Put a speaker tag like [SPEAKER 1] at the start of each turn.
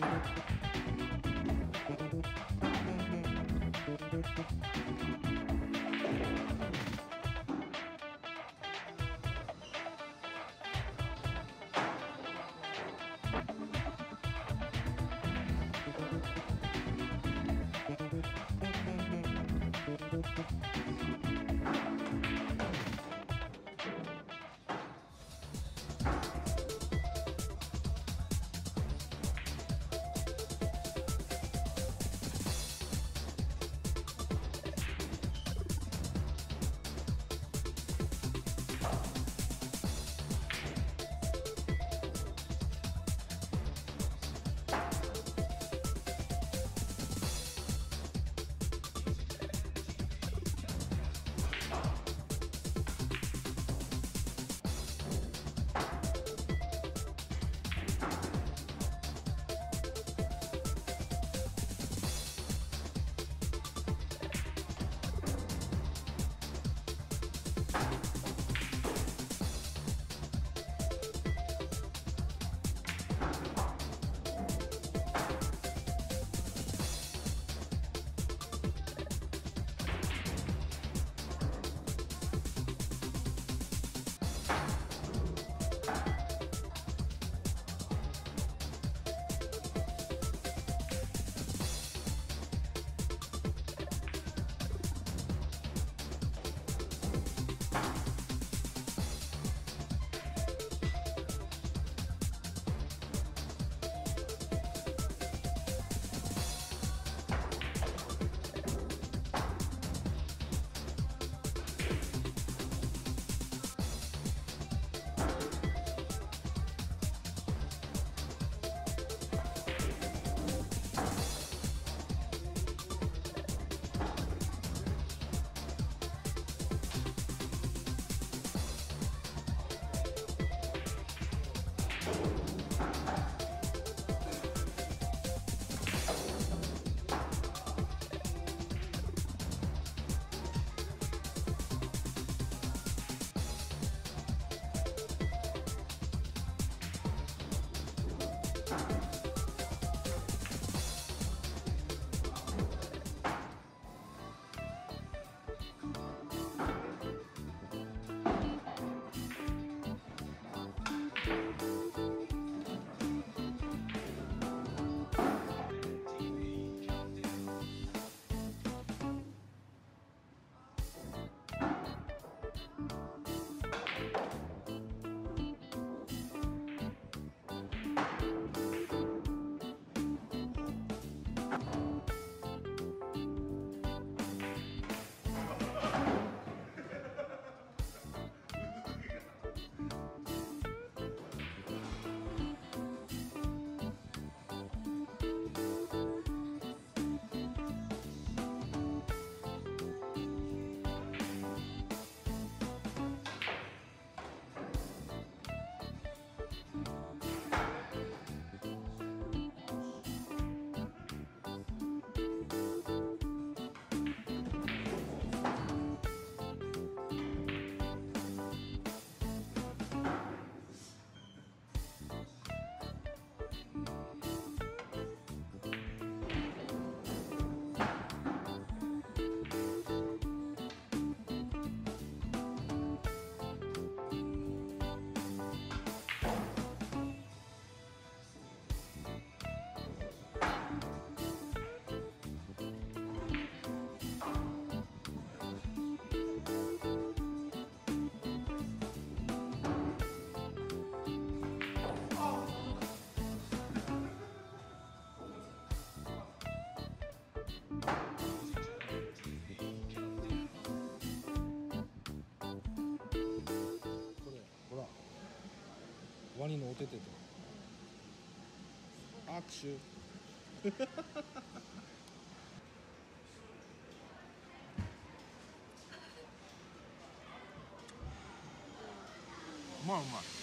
[SPEAKER 1] Thank you. ワニのおててと。握手。まあうまい。